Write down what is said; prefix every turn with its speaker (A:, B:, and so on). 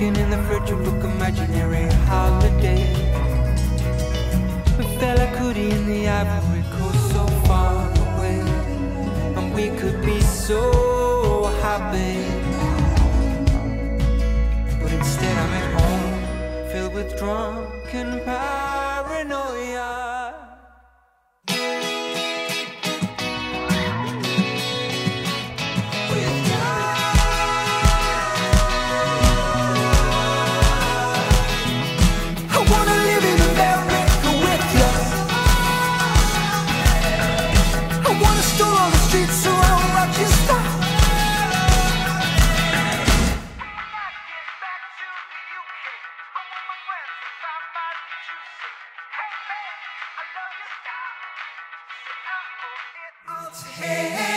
A: Looking in the fridge, a book imaginary holiday. With like Cootie in the ivory coast, so far away. And we could be so happy. But instead, I'm at home, filled with drunken power. hey.